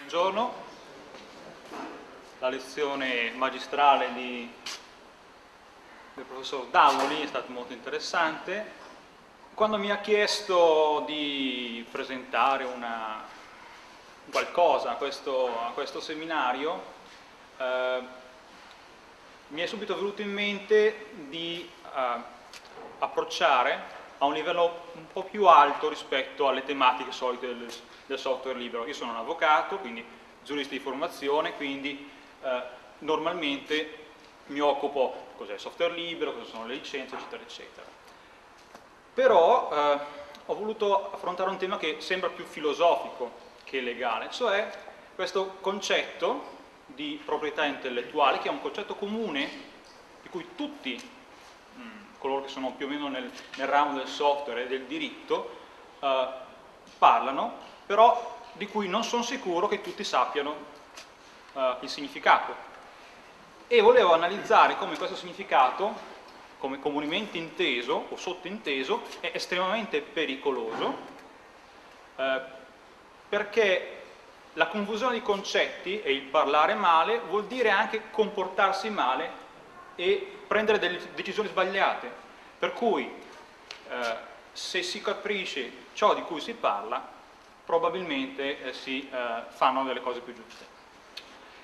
Buongiorno, la lezione magistrale di, del professor Davoli è stata molto interessante. Quando mi ha chiesto di presentare una, qualcosa a questo, a questo seminario, eh, mi è subito venuto in mente di eh, approcciare a un livello un po' più alto rispetto alle tematiche solite del, del software libero. Io sono un avvocato, quindi giurista di formazione, quindi eh, normalmente mi occupo cos'è il software libero, cosa sono le licenze, eccetera, eccetera. Però eh, ho voluto affrontare un tema che sembra più filosofico che legale, cioè questo concetto di proprietà intellettuale, che è un concetto comune di cui tutti coloro che sono più o meno nel, nel ramo del software e del diritto, eh, parlano, però di cui non sono sicuro che tutti sappiano eh, il significato. E volevo analizzare come questo significato, come comunemente inteso o sottinteso, è estremamente pericoloso, eh, perché la confusione di concetti e il parlare male vuol dire anche comportarsi male e prendere delle decisioni sbagliate. Per cui eh, se si capisce ciò di cui si parla, probabilmente eh, si eh, fanno delle cose più giuste.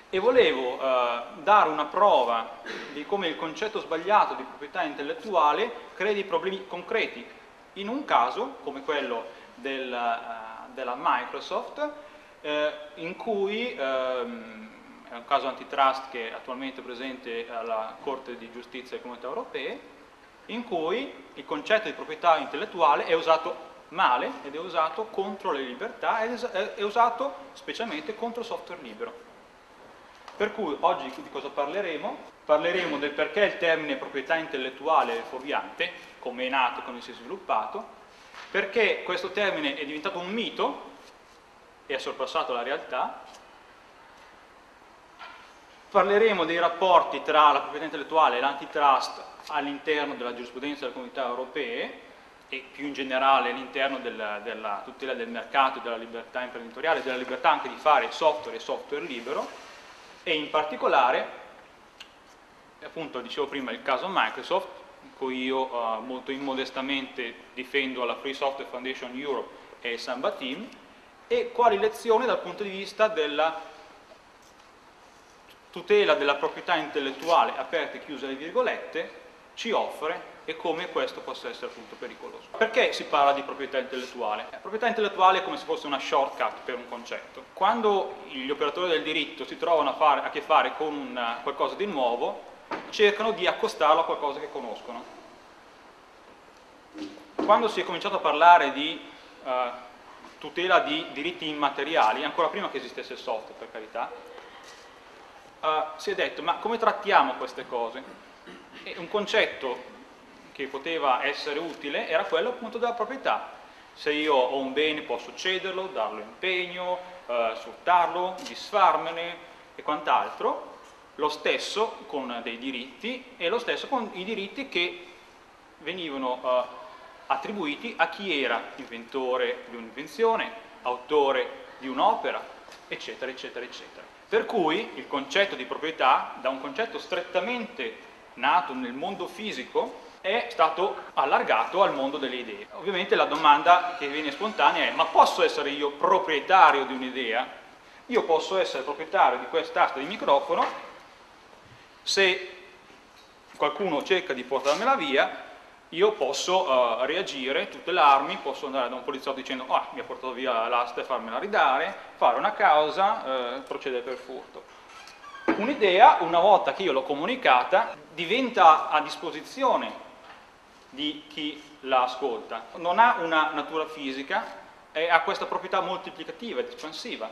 E volevo eh, dare una prova di come il concetto sbagliato di proprietà intellettuale crea dei problemi concreti. In un caso, come quello del, eh, della Microsoft, eh, in cui ehm, è un caso antitrust che è attualmente presente alla Corte di Giustizia delle Comunità Europee, in cui il concetto di proprietà intellettuale è usato male ed è usato contro le libertà ed è usato specialmente contro il software libero. Per cui oggi di cosa parleremo? Parleremo del perché il termine proprietà intellettuale è fuorviante, come è nato, come si è sviluppato, perché questo termine è diventato un mito e ha sorpassato la realtà, Parleremo dei rapporti tra la proprietà intellettuale e l'antitrust all'interno della giurisprudenza delle comunità europee e più in generale all'interno della, della, tutela del mercato, della libertà imprenditoriale, della libertà anche di fare software e software libero. E in particolare, appunto dicevo prima, il caso Microsoft, in cui io uh, molto immodestamente difendo la Free Software Foundation Europe e il Samba Team, e quali lezioni dal punto di vista della tutela della proprietà intellettuale, aperte e chiuse le virgolette, ci offre e come questo possa essere appunto pericoloso. Perché si parla di proprietà intellettuale? La proprietà intellettuale è come se fosse una shortcut per un concetto. Quando gli operatori del diritto si trovano a, fare, a che fare con una, qualcosa di nuovo, cercano di accostarlo a qualcosa che conoscono. Quando si è cominciato a parlare di uh, tutela di diritti immateriali, ancora prima che esistesse il software per carità, uh, si è detto ma come trattiamo queste cose? E un concetto che poteva essere utile era quello appunto della proprietà. Se io ho un bene posso cederlo, darlo in pegno, uh, sfruttarlo, disfarmene e quant'altro, lo stesso con dei diritti e lo stesso con i diritti che venivano uh, attribuiti a chi era inventore di un'invenzione, autore di un'opera, eccetera, eccetera, eccetera. Per cui il concetto di proprietà, da un concetto strettamente nato nel mondo fisico, è stato allargato al mondo delle idee. Ovviamente la domanda che viene spontanea è ma posso essere io proprietario di un'idea? Io posso essere proprietario di quest'asta di microfono se qualcuno cerca di portarmela via io posso uh, reagire, tutelarmi, posso andare da un poliziotto dicendo ah, mi ha portato via l'asta e farmela ridare, fare una causa, uh, procedere per furto. Un'idea, una volta che io l'ho comunicata, diventa a disposizione di chi la ascolta. Non ha una natura fisica, e ha questa proprietà moltiplicativa ed espansiva.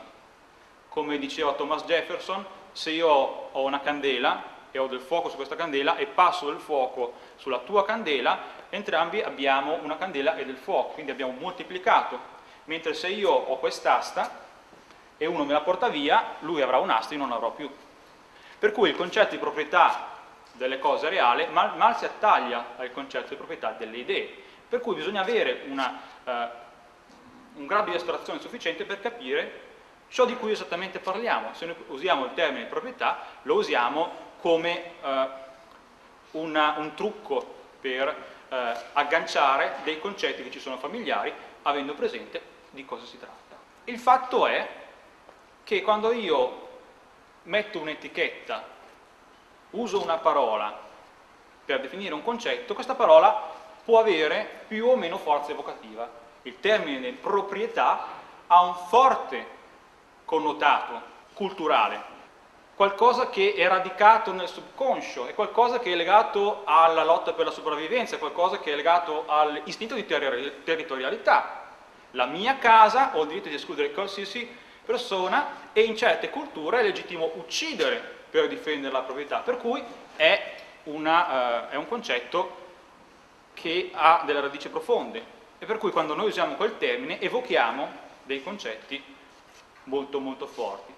Come diceva Thomas Jefferson, se io ho una candela e ho del fuoco su questa candela e passo del fuoco sulla tua candela, entrambi abbiamo una candela e del fuoco, quindi abbiamo moltiplicato. Mentre se io ho quest'asta e uno me la porta via, lui avrà un'asta e non l'avrò più. Per cui il concetto di proprietà delle cose reali mal, mal, si attaglia al concetto di proprietà delle idee. Per cui bisogna avere una, eh, un grado di astrazione sufficiente per capire ciò di cui esattamente parliamo. Se noi usiamo il termine proprietà, lo usiamo come eh, una, un trucco per eh, agganciare dei concetti che ci sono familiari, avendo presente di cosa si tratta. Il fatto è che quando io metto un'etichetta, uso una parola per definire un concetto, questa parola può avere più o meno forza evocativa. Il termine proprietà ha un forte connotato culturale, qualcosa che è radicato nel subconscio, è qualcosa che è legato alla lotta per la sopravvivenza, è qualcosa che è legato all'istinto di territorialità. La mia casa ho il diritto di escludere qualsiasi persona e in certe culture è legittimo uccidere per difendere la proprietà, per cui è, una, uh, è un concetto che ha delle radici profonde e per cui quando noi usiamo quel termine evochiamo dei concetti molto molto forti.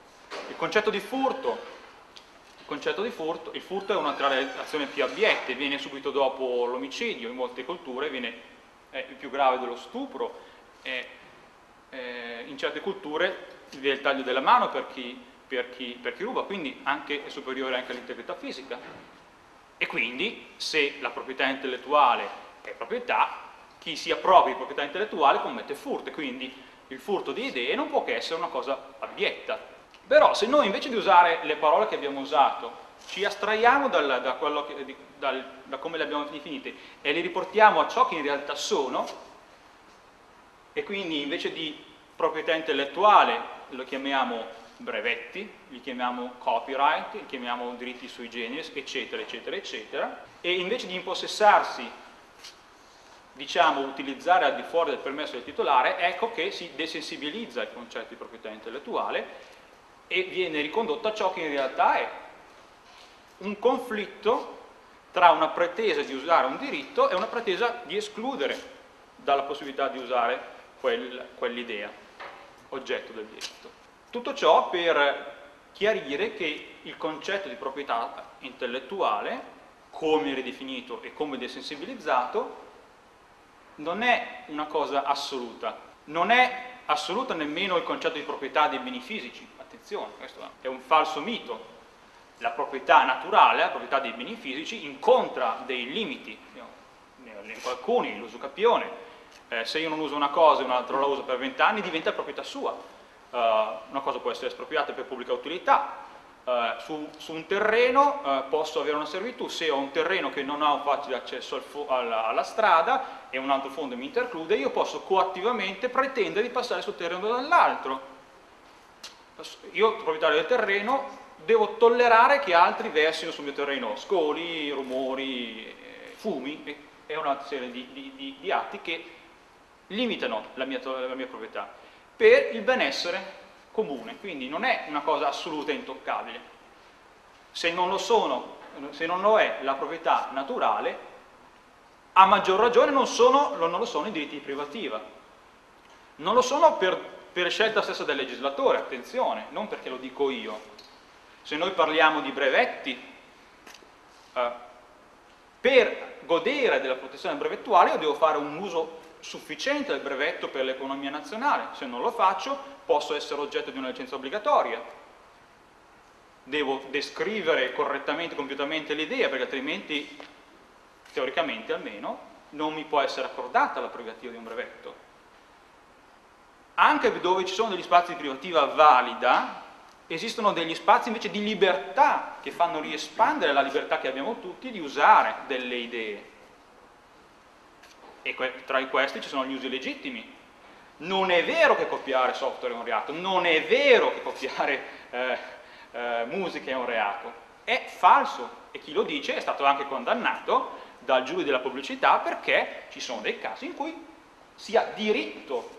Il concetto di furto, il concetto di furto, il furto è una tra le azioni più abiette, viene subito dopo l'omicidio, in molte culture viene è il più grave dello stupro, è, è, in certe culture viene il taglio della mano per chi, per chi, per chi ruba, quindi anche, è superiore anche all'integrità fisica. E quindi se la proprietà intellettuale è proprietà, chi si appropria di proprietà intellettuale commette furto, quindi il furto di idee non può che essere una cosa abietta. Però se noi invece di usare le parole che abbiamo usato ci astraiamo dal, da, che, dal, da, come le abbiamo definite e le riportiamo a ciò che in realtà sono, e quindi invece di proprietà intellettuale lo chiamiamo brevetti, li chiamiamo copyright, li chiamiamo diritti sui generis, eccetera, eccetera, eccetera, e invece di impossessarsi, diciamo, utilizzare al di fuori del permesso del titolare, ecco che si desensibilizza il concetto di proprietà intellettuale e viene ricondotto a ciò che in realtà è un conflitto tra una pretesa di usare un diritto e una pretesa di escludere dalla possibilità di usare quel, quell'idea, oggetto del diritto. Tutto ciò per chiarire che il concetto di proprietà intellettuale, come ridefinito e come desensibilizzato, non è una cosa assoluta, non è assoluta nemmeno il concetto di proprietà dei beni fisici, attenzione, questo è un falso mito. La proprietà naturale, la proprietà dei beni fisici, incontra dei limiti, in alcuni l'usucapione, eh, se io non uso una cosa e un'altra la uso per vent'anni diventa proprietà sua. Uh, una cosa può essere espropriata per pubblica utilità, Uh, su, su, un terreno uh, posso avere una servitù, se ho un terreno che non ha un facile accesso al alla, alla, strada e un altro fondo mi interclude, io posso coattivamente pretendere di passare sul terreno dall'altro io, proprietario del terreno, devo tollerare che altri versino sul mio terreno scoli, rumori, eh, fumi e una serie di, di, di, di, atti che limitano la mia, la mia proprietà per il benessere comune, quindi non è una cosa assoluta e intoccabile. Se non lo sono, se non lo è la proprietà naturale, a maggior ragione non, sono, non lo sono i diritti di privativa. Non lo sono per per scelta stessa del legislatore, attenzione, non perché lo dico io. Se noi parliamo di brevetti, eh, per godere della protezione brevettuale io devo fare un uso sufficiente del brevetto per l'economia nazionale, se non lo faccio posso essere oggetto di una licenza obbligatoria, devo descrivere correttamente, compiutamente l'idea, perché altrimenti, teoricamente almeno, non mi può essere accordata la prerogativa di un brevetto anche dove ci sono degli spazi di privativa valida, esistono degli spazi invece di libertà che fanno riespandere la libertà che abbiamo tutti di usare delle idee. E tra questi ci sono gli usi legittimi. Non è vero che copiare software è un reato, non è vero che copiare eh, eh, musica è un reato, è falso e chi lo dice è stato anche condannato dal giudice della pubblicità perché ci sono dei casi in cui si ha diritto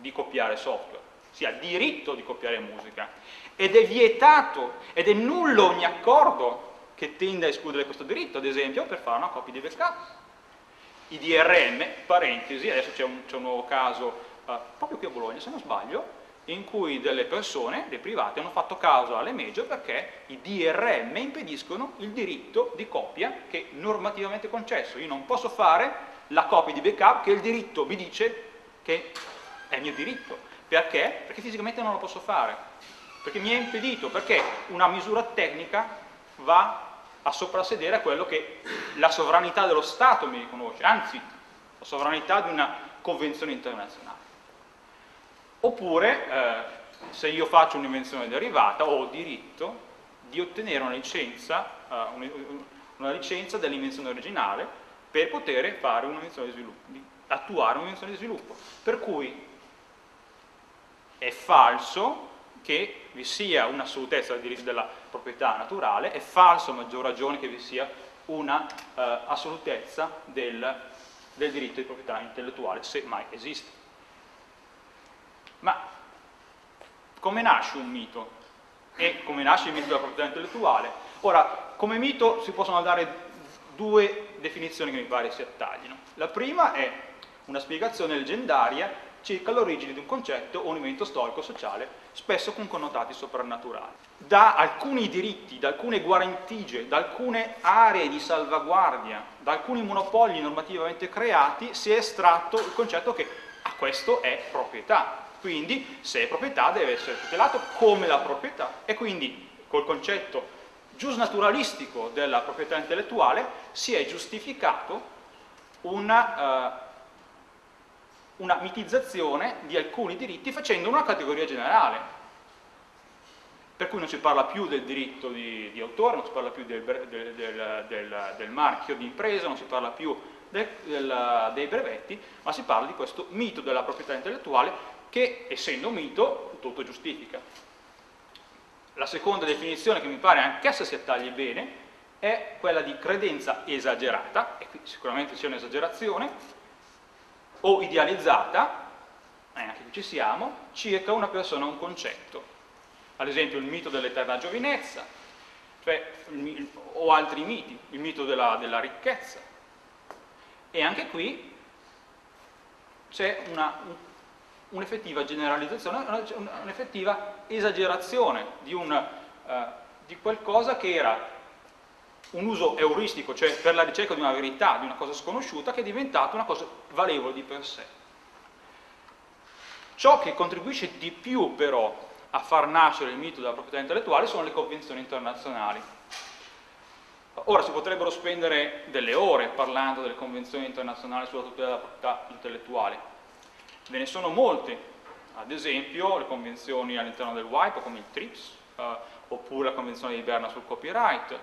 di copiare software, si ha diritto di copiare musica ed è vietato ed è nullo ogni accordo che tende a escludere questo diritto, ad esempio per fare una copia di backup. I DRM, parentesi, adesso c'è un, un, nuovo caso uh, proprio qui a Bologna se non sbaglio, in cui delle persone, dei privati, hanno fatto caso alle major perché i DRM impediscono il diritto di copia che è normativamente concesso. Io non posso fare la copia di backup che il diritto mi dice che è mio diritto, Perché? Perché fisicamente non lo posso fare, perché mi è impedito, perché una misura tecnica va a soprassedere a quello che la sovranità dello Stato mi riconosce, anzi la sovranità di una convenzione internazionale. Oppure, eh, se io faccio un'invenzione derivata, ho diritto di ottenere una licenza, eh, una licenza dell'invenzione originale per poter fare un'invenzione di sviluppo, di attuare un'invenzione di sviluppo. Per cui è falso che vi sia un'assolutezza del diritto della proprietà naturale, è falso a maggior ragione che vi sia una eh, del, del diritto di proprietà intellettuale, se mai esiste. Ma come nasce un mito? E come nasce il mito della proprietà intellettuale? Ora, come mito si possono dare due definizioni che mi pare si attaglino. La prima è una spiegazione leggendaria circa l'origine di un concetto o un evento storico-sociale, spesso con connotati soprannaturali. Da alcuni diritti, da alcune guarentigie, da alcune aree di salvaguardia, da alcuni monopoli normativamente creati, si è estratto il concetto che ah, questo è proprietà. Quindi, se è proprietà, deve essere tutelato come la proprietà. E quindi, col concetto giusnaturalistico della proprietà intellettuale, si è giustificato una... Uh, una mitizzazione di alcuni diritti facendo una categoria generale. Per cui non si parla più del diritto di, di autore, non si parla più del, del, del, del, marchio di impresa, non si parla più dei brevetti, ma si parla di questo mito della proprietà intellettuale che, essendo un mito, tutto giustifica. La seconda definizione che mi pare anch'essa si attagli bene è quella di credenza esagerata, e qui sicuramente c'è un'esagerazione, o idealizzata, e eh, anche qui ci siamo, circa una persona o un concetto. Ad esempio il mito dell'eterna giovinezza, cioè, il, o altri miti, il mito della, della ricchezza. E anche qui c'è un'effettiva un generalizzazione, un'effettiva esagerazione di, un, uh, di qualcosa che era un uso euristico, cioè per la ricerca di una verità, di una cosa sconosciuta, che è diventata una cosa valevole di per sé. Ciò che contribuisce di più però a far nascere il mito della proprietà intellettuale sono le convenzioni internazionali. Ora si potrebbero spendere delle ore parlando delle convenzioni internazionali sulla tutela della proprietà intellettuale. Ve ne sono molte, ad esempio le convenzioni all'interno del WIPO come il TRIPS, eh, oppure la convenzione di Berna sul copyright,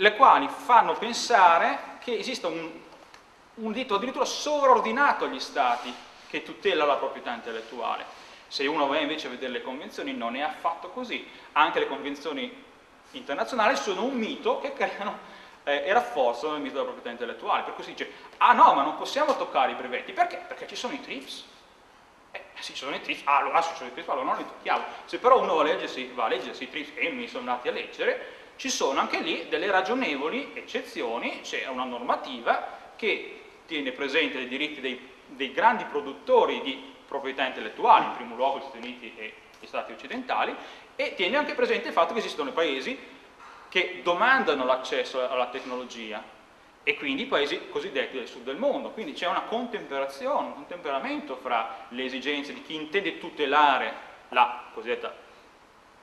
le quali fanno pensare che esista un, un diritto addirittura sovraordinato agli stati che tutela la proprietà intellettuale. Se uno va invece a vedere le convenzioni non è affatto così, anche le convenzioni internazionali sono un mito che creano eh, e rafforzano il mito della proprietà intellettuale, per cui si dice, ah no, ma non possiamo toccare i brevetti, perché? Perché ci sono i TRIPS. Eh, se ci sono i TRIPS, ah, allora se ci sono i TRIPS, allora non li tocchiamo. Se però uno va a leggersi, va a leggersi i TRIPS, e mi sono andati a leggere, ci sono anche lì delle ragionevoli eccezioni, c'è una normativa che tiene presente i diritti dei, dei, grandi produttori di proprietà intellettuale, in primo luogo gli Stati Uniti e gli Stati occidentali, e tiene anche presente il fatto che esistono paesi che domandano l'accesso alla tecnologia e quindi i paesi cosiddetti del sud del mondo. Quindi c'è una contemperazione, un contemperamento fra le esigenze di chi intende tutelare la cosiddetta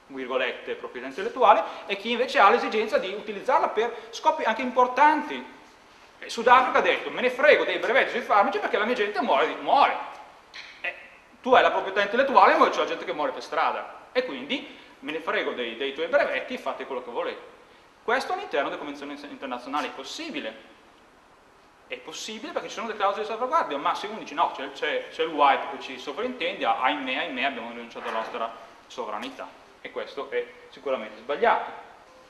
virgolette, proprietà intellettuale, e chi invece ha l'esigenza di utilizzarla per scopi anche importanti. Sudafrica ha detto, me ne frego dei brevetti sui farmaci perché la mia gente muore. muore. Eh, tu hai la proprietà intellettuale, ma c'è la gente che muore per strada. E quindi me ne frego dei, dei tuoi brevetti, fate quello che volete. Questo all'interno delle convenzioni internazionali è possibile. È possibile perché ci sono delle clausole di salvaguardia, ma se uno dice no, c'è, il white che ci sovrintende, ahimè, ahimè, abbiamo rinunciato alla nostra sovranità e questo è sicuramente sbagliato.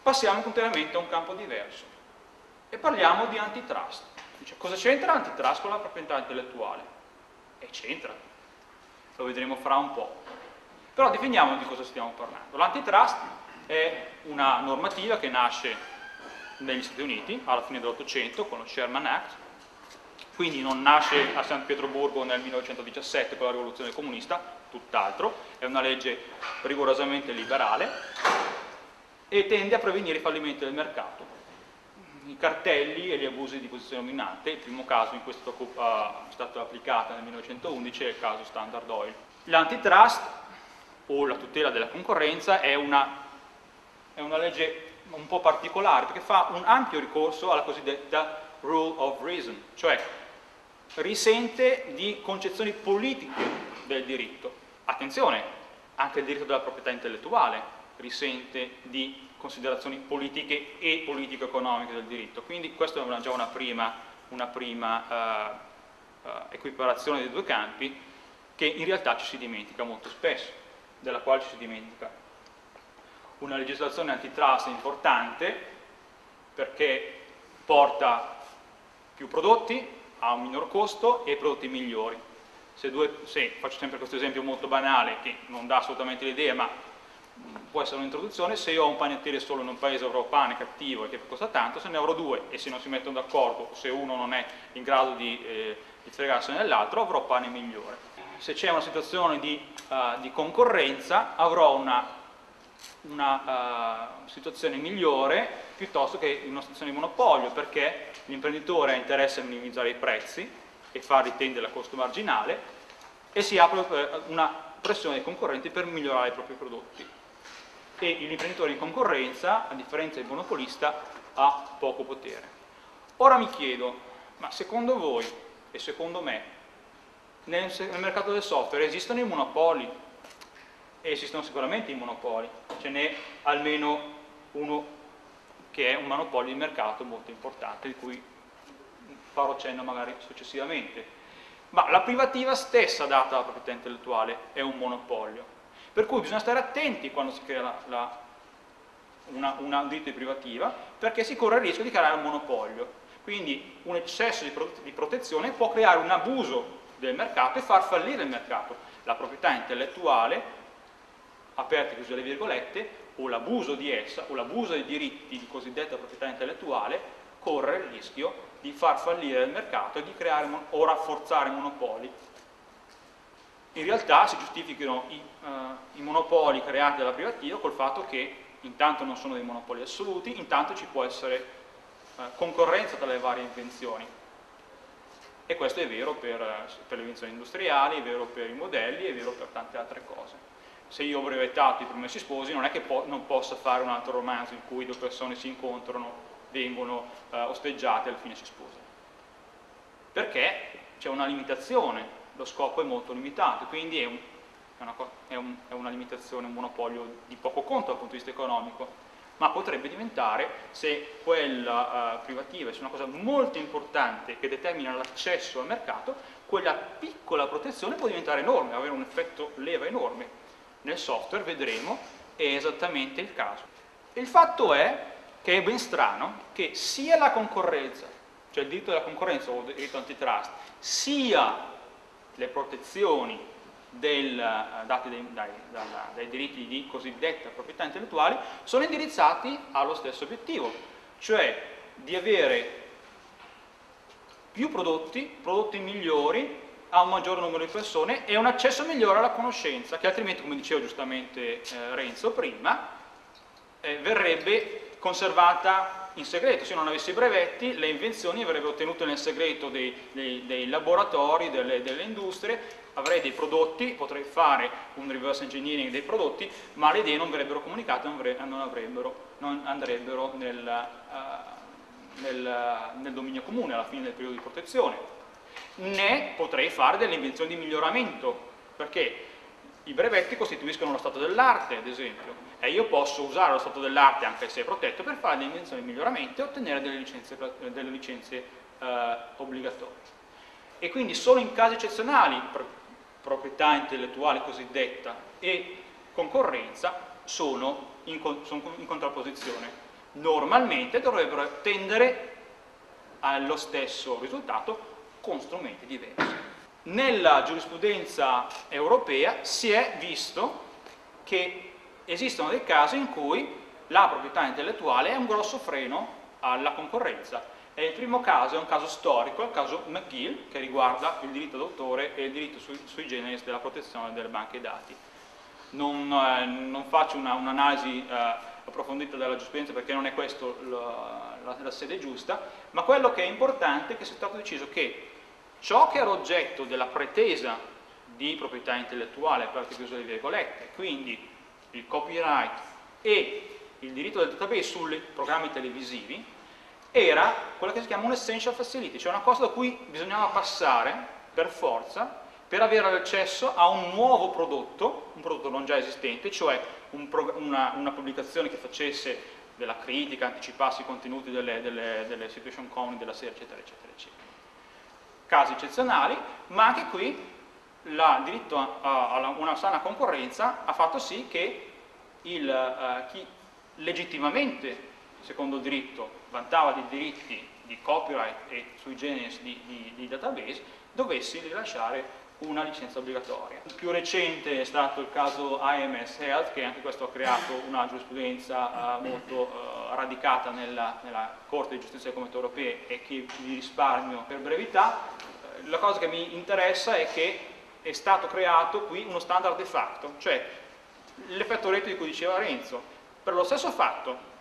Passiamo completamente a un campo diverso e parliamo di antitrust. Dice, cosa c'entra l'antitrust con la proprietà intellettuale? E c'entra, lo vedremo fra un po'. Però definiamo di cosa stiamo parlando. L'antitrust è una normativa che nasce negli Stati Uniti alla fine dell'Ottocento con lo Sherman Act, quindi non nasce a San Pietroburgo nel 1917 con la rivoluzione comunista, tutt'altro, è una legge rigorosamente liberale e tende a prevenire i fallimenti del mercato, i cartelli e gli abusi di posizione dominante, il primo caso in cui è stata applicata nel 1911 è il caso Standard Oil. L'antitrust o la tutela della concorrenza è una, è una legge un po' particolare perché fa un ampio ricorso alla cosiddetta rule of reason, cioè risente di concezioni politiche del diritto. Attenzione, anche il diritto della proprietà intellettuale risente di considerazioni politiche e politico-economiche del diritto, quindi questa è già una prima, una prima uh, uh, equiparazione dei due campi che in realtà ci si dimentica molto spesso, della quale ci si dimentica. Una legislazione antitrust importante perché porta più prodotti a un minor costo e prodotti migliori. Se, due, se faccio sempre questo esempio molto banale che non dà assolutamente l'idea ma può essere un'introduzione, se io ho un panettiere solo in un paese avrò pane cattivo e che costa tanto, se ne avrò due e se non si mettono d'accordo, se uno non è in grado di, eh, di fregarsene dell'altro, avrò pane migliore. Se c'è una situazione di, uh, di, concorrenza, avrò una, una uh, situazione migliore piuttosto che una situazione di monopolio, perché l'imprenditore ha interesse a minimizzare i prezzi e far ritendere la costo marginale e si apre eh, una pressione dei concorrenti per migliorare i propri prodotti e l'imprenditore in concorrenza, a differenza del monopolista, ha poco potere. Ora mi chiedo, ma secondo voi e secondo me, nel, nel mercato del software esistono i monopoli? Esistono sicuramente i monopoli, ce n'è almeno uno che è un monopolio di mercato molto importante, di cui farò cenno magari successivamente. Ma la privativa stessa data alla proprietà intellettuale è un monopolio per cui bisogna stare attenti quando si crea la, la, una, una diritto di privativa, perché si corre il rischio di creare un monopolio. Quindi un eccesso di, pro, di protezione può creare un abuso del mercato e far fallire il mercato. La proprietà intellettuale, aperte e chiuse le virgolette, o l'abuso di essa, o l'abuso dei diritti di cosiddetta proprietà intellettuale, corre il rischio di far fallire il mercato e di creare o rafforzare monopoli in realtà si giustificano i, uh, i monopoli creati dalla privativa col fatto che intanto non sono dei monopoli assoluti, intanto ci può essere uh, concorrenza tra le varie invenzioni. E questo è vero per, per, le invenzioni industriali, è vero per i modelli, è vero per tante altre cose. Se io ho brevettato i promessi sposi non è che po non possa fare un altro romanzo in cui due persone si incontrano, vengono uh, osteggiate e alla fine si sposano. Perché c'è una limitazione lo scopo è molto limitato, quindi è, un, è, una, è, un, è una limitazione, un monopolio di poco conto dal punto di vista economico, ma potrebbe diventare, se quella uh, privativa è una cosa molto importante che determina l'accesso al mercato, quella piccola protezione può diventare enorme, avere un effetto leva enorme. Nel software vedremo è esattamente il caso. Il fatto è che è ben strano che sia la concorrenza, cioè il diritto della concorrenza o il diritto antitrust, sia le protezioni del, eh, date dai, dai, dalla, dai diritti di cosiddetta proprietà intellettuale sono indirizzati allo stesso obiettivo, cioè di avere più prodotti, prodotti migliori a un maggior numero di persone e un accesso migliore alla conoscenza, che altrimenti, come diceva giustamente eh, Renzo prima, eh, verrebbe conservata in segreto, se non avessi i brevetti le invenzioni avrebbero tenute nel segreto dei, dei, dei laboratori, delle, delle, industrie, avrei dei prodotti, potrei fare un reverse engineering dei prodotti, ma le idee non verrebbero comunicate, non, non andrebbero nel, uh, nel, nel dominio comune alla fine del periodo di protezione. Né potrei fare delle invenzioni di miglioramento, perché i brevetti costituiscono lo stato dell'arte, ad esempio, e io posso usare lo stato dell'arte, anche se è protetto, per fare delle invenzioni di miglioramento e ottenere delle licenze, delle licenze eh, obbligatorie. E quindi solo in casi eccezionali, proprietà intellettuale cosiddetta e concorrenza sono in, sono in contrapposizione. Normalmente dovrebbero tendere allo stesso risultato con strumenti diversi. Nella giurisprudenza europea si è visto che esistono dei casi in cui la proprietà intellettuale è un grosso freno alla concorrenza. E il primo caso è un caso storico, il caso McGill, che riguarda il diritto d'autore e il diritto sui, sui generi della protezione delle banche dati. Non, eh, non faccio un'analisi un eh, approfondita della giurisprudenza perché non è questa la, la, la, sede giusta, ma quello che è importante è che sia stato deciso che ciò che era oggetto della pretesa di proprietà intellettuale, per che uso le virgolette, quindi il copyright e il diritto del database sui programmi televisivi, era quella che si chiama un essential facility, cioè una cosa da cui bisognava passare per forza per avere accesso a un nuovo prodotto, un prodotto non già esistente, cioè un una, una, pubblicazione che facesse della critica, anticipasse i contenuti delle, delle, delle situation common della serie, eccetera, eccetera, eccetera. Casi eccezionali, ma anche qui il diritto a, a, una sana concorrenza ha fatto sì che il, uh, chi legittimamente, secondo il diritto, vantava dei diritti di copyright e sui generis di, di, di database, dovesse rilasciare una licenza obbligatoria. Il più recente è stato il caso IMS Health, che anche questo ha creato una giurisprudenza uh, molto uh, radicata nella, nella, Corte di Giustizia delle Comunità Europee e che vi risparmio per brevità. Uh, la cosa che mi interessa è che è stato creato qui uno standard de facto, cioè l'effetto rete di cui diceva Renzo, per lo stesso fatto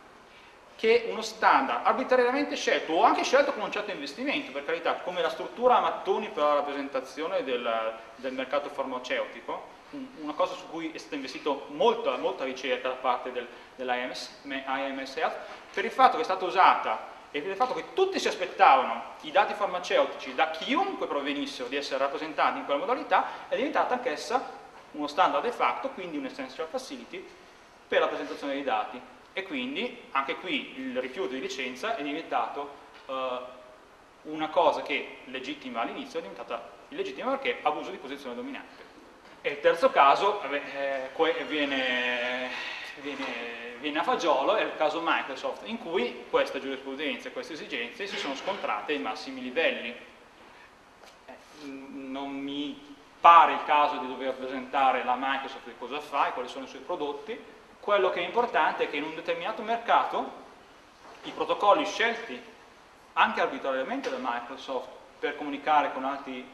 che uno standard arbitrariamente scelto o anche scelto con un certo investimento, per carità, come la struttura a mattoni per la rappresentazione del, del mercato farmaceutico, una cosa su cui è stata investita molta, molta, ricerca da parte del, dell'IMS Health, per il fatto che è stata usata e il fatto che tutti si aspettavano i dati farmaceutici da chiunque provenissero di essere rappresentati in quella modalità, è diventata anch'essa uno standard de facto, quindi un essential facility per la presentazione dei dati e quindi anche qui il rifiuto di licenza è diventato eh, una cosa che legittima all'inizio è diventata illegittima perché abuso di posizione dominante. E il terzo caso eh, viene, viene, viene, a fagiolo è il caso Microsoft in cui questa giurisprudenza e queste esigenze si sono scontrate ai massimi livelli. Eh, non mi pare il caso di dover presentare la Microsoft che cosa fa e quali sono i suoi prodotti, quello che è importante è che in un determinato mercato i protocolli scelti anche arbitrariamente da Microsoft per comunicare con altri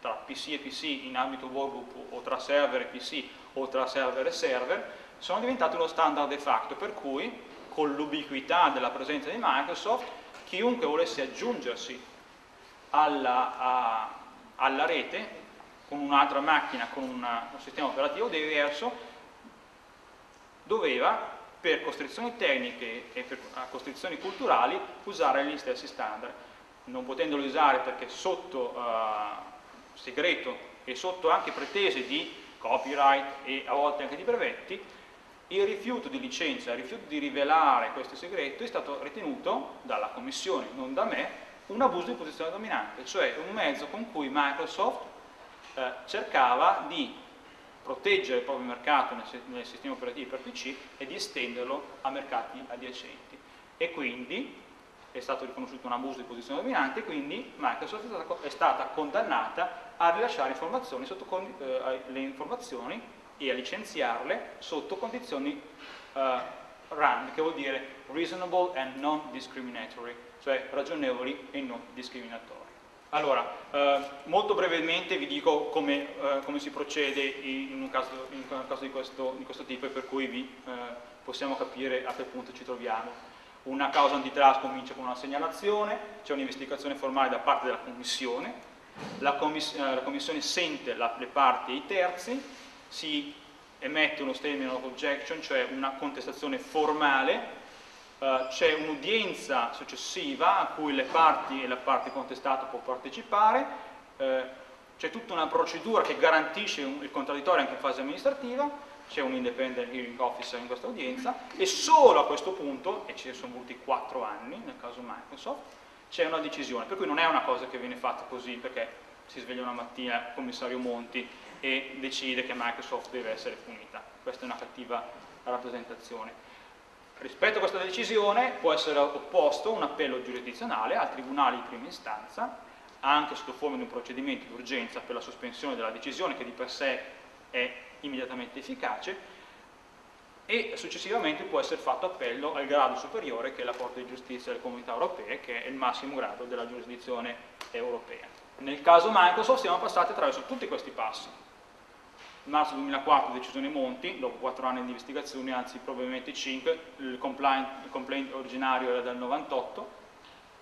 tra PC e PC in ambito workgroup o tra server e PC o tra server e server sono diventati uno standard de facto per cui con l'ubiquità della presenza di Microsoft chiunque volesse aggiungersi alla, a, alla rete con un'altra macchina, con una, un sistema operativo diverso doveva per costrizioni tecniche e per costrizioni culturali usare gli stessi standard. Non potendoli usare perché sotto uh, segreto e sotto anche pretese di copyright e a volte anche di brevetti, il rifiuto di licenza, il rifiuto di rivelare questo segreto è stato ritenuto dalla Commissione, non da me, un abuso di posizione dominante, cioè un mezzo con cui Microsoft eh, cercava di proteggere il proprio mercato nel, nel sistema operativo per PC e di estenderlo a mercati adiacenti. E quindi è stato riconosciuto un abuso di posizione dominante e quindi Microsoft è stata, è stata condannata a rilasciare informazioni, sotto, eh, le informazioni e a licenziarle sotto condizioni eh, RAND, che vuol dire reasonable and non discriminatory, cioè ragionevoli e non discriminatori. Allora, eh, molto brevemente vi dico come, eh, come si procede in un caso, in un caso di, questo, di, questo, tipo e per cui vi, eh, possiamo capire a che punto ci troviamo. Una causa antitrust comincia con una segnalazione, c'è un'investigazione formale da parte della Commissione, la, commiss eh, la Commissione sente la, le parti e i terzi, si emette uno statement of objection, cioè una contestazione formale eh, c'è un'udienza successiva a cui le parti e la parte contestata può partecipare, uh, c'è tutta una procedura che garantisce un, il contraddittorio anche in fase amministrativa, c'è un independent hearing officer in questa udienza e solo a questo punto, e ci sono voluti 4 anni nel caso Microsoft, c'è una decisione, per cui non è una cosa che viene fatta così perché si sveglia una mattina il commissario Monti e decide che Microsoft deve essere punita. Questa è una cattiva rappresentazione. Rispetto a questa decisione può essere opposto un appello giurisdizionale al Tribunale di prima istanza, anche sotto forma di un procedimento di urgenza per la sospensione della decisione che di per sé è immediatamente efficace e successivamente può essere fatto appello al grado superiore che è la Corte di Giustizia delle Comunità Europee che è il massimo grado della giurisdizione europea. Nel caso Microsoft siamo passati attraverso tutti questi passi marzo 2004 decisione Monti, dopo 4 anni di investigazione, anzi probabilmente 5, il complaint, il complaint originario era del 98,